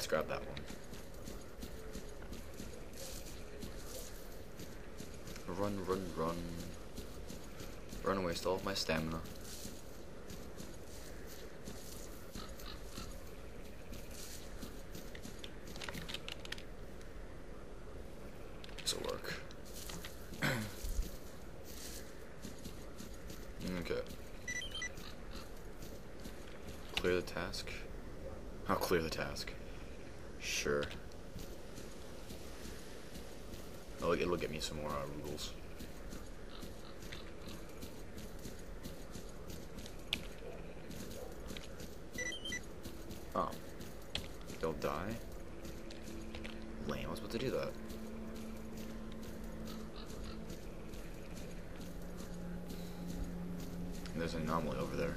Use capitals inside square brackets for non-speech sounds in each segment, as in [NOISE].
Let's grab that one. Run, run, run. Run all of my stamina. This'll work. [CLEARS THROAT] okay. Clear the task. I'll clear the task. Sure. Oh, it'll get me some more uh, rubles. Oh. They'll die? Lame, I was about to do that. There's an anomaly over there.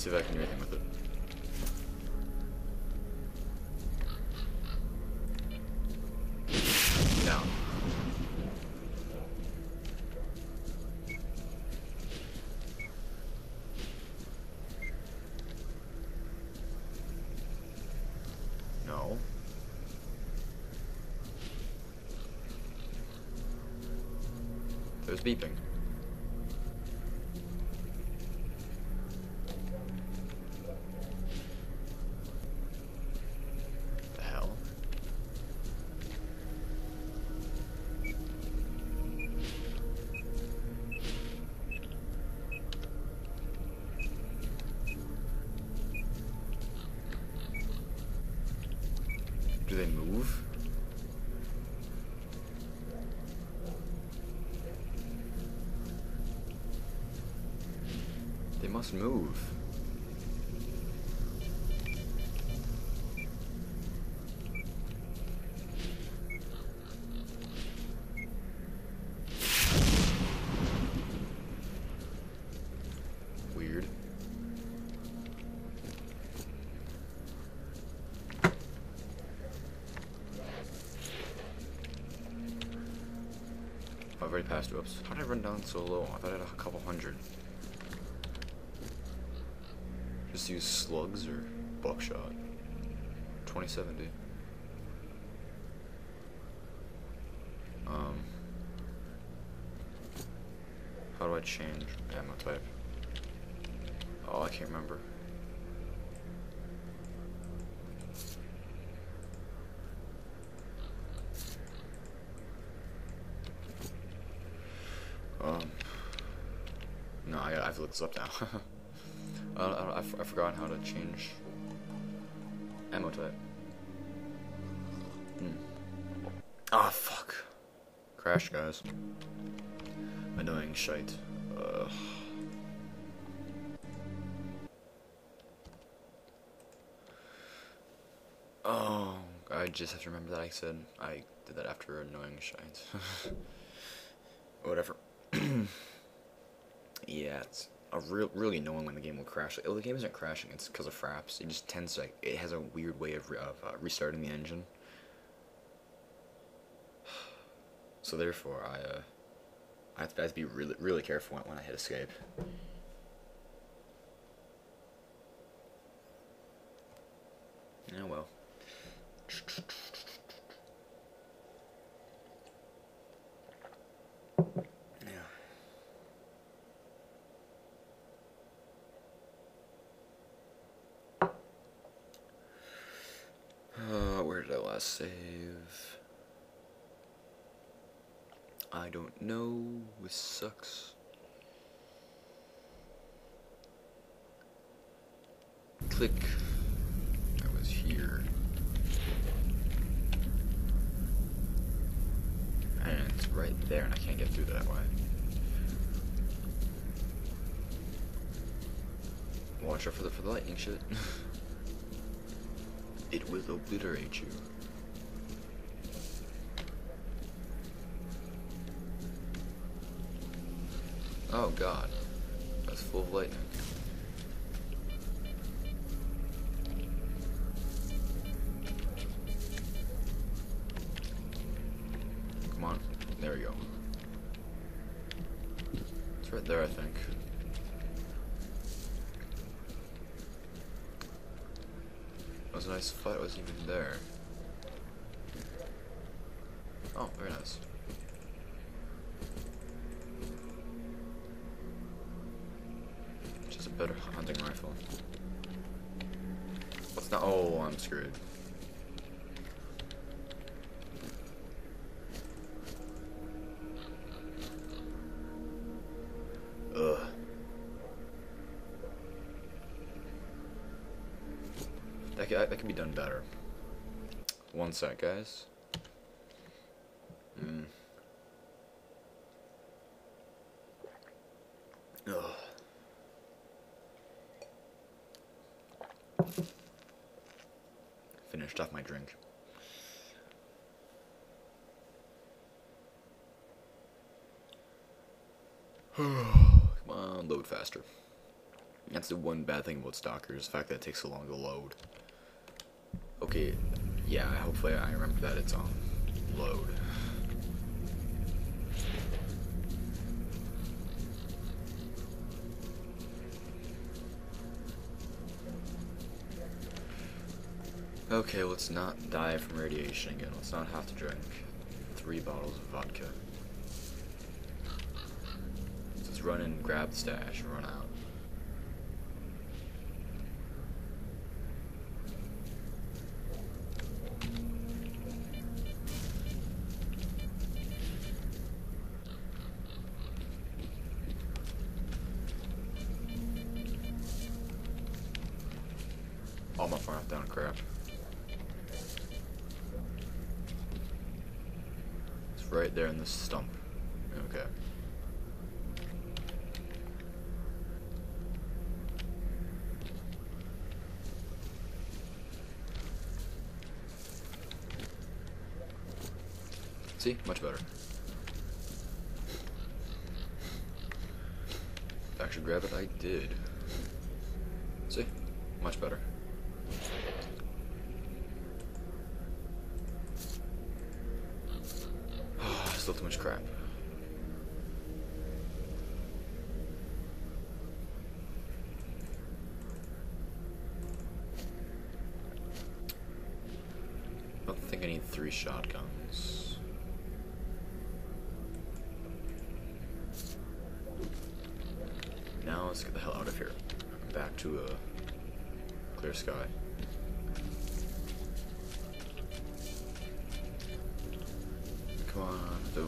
See if I can do anything with it. Down. No. There's beeping. Do they move? They must move. Weird. I've already passed. Oops. How did I run down so low? I thought I had a couple hundred. Just use slugs or buckshot. 2070. Um. How do I change ammo type? Oh, I can't remember. Um. No, I, I have to look this up now. [LAUGHS] I, I, I, I forgot how to change ammo type. Hmm. Ah, fuck. Crash, guys. Annoying shite. Oh, I just have to remember that I said I did that after annoying shite. [LAUGHS] Whatever. Yeah, it's a real, really annoying when the game will crash. Well, the game isn't crashing; it's because of fraps. It just tends to, like, it has a weird way of, of uh, restarting the engine. [SIGHS] So therefore, I, uh, I have to, I have to be really, really careful when, when I hit escape. Oh well. Yeah. Uh, save? I don't know. This sucks. Click. I was here. And it's right there, and I can't get through that way. Watch out for the for the lightning shit. [LAUGHS] it will obliterate you. Oh god. That's full of lightning. Come on. There we go. It's right there, I think. That was a nice fight. It wasn't even there. Oh, very nice. Better hunting rifle. What's not? Oh, I'm screwed. Ugh. That, that can be done better. One sec, guys. Mm. Ugh. Off my drink. [SIGHS] Come on, load faster. That's the one bad thing about Stalkers, the fact that it takes so long to load. Okay, yeah, hopefully I remember that it's on load. Okay, let's not die from radiation again. Let's not have to drink three bottles of vodka. Let's run and grab the stash and run out. All my far down crap. Right there in the stump. Okay. See? Much better. Actually grab it, I did. See? Much better. Still too much crap. I don't think I need three shotguns. Now let's get the hell out of here. Back to a clear sky.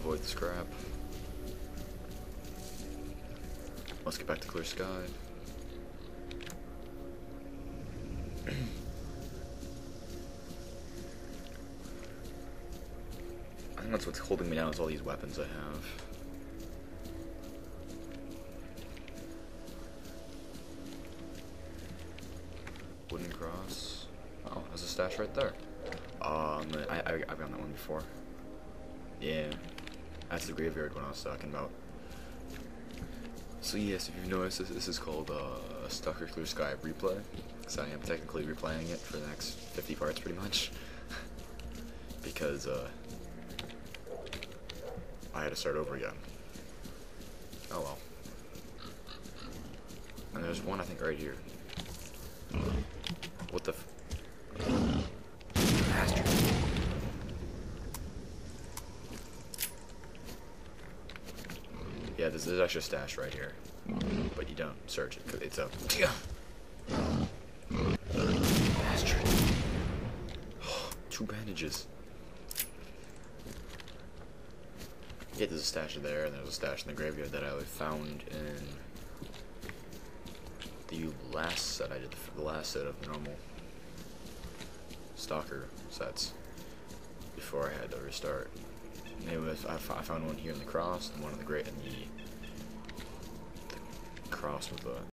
Avoid the scrap. Let's get back to clear sky. [CLEARS THROAT] I think that's what's holding me down is all these weapons I have. Wooden cross. Oh, there's a stash right there. Um, I, I, I've gotten that one before. Yeah, that's the graveyard one I was talking about. So yes, if you've noticed, this, this is called uh, Stalker Clear Sky replay, because I am technically replaying it for the next 50 parts, pretty much. [LAUGHS] because uh, I had to start over again. Oh well. And there's one I think right here. What the? Bastard. Yeah, there's, there's extra stash right here. But you don't search it, because it's a... Bastard. [SIGHS] Two bandages. Yeah, there's a stash there, and there's a stash in the graveyard that I found in the last set I did, the last set of normal Stalker sets before I had to restart. Anyway, I, I found one here in the cross and one in the great in the, the cross with the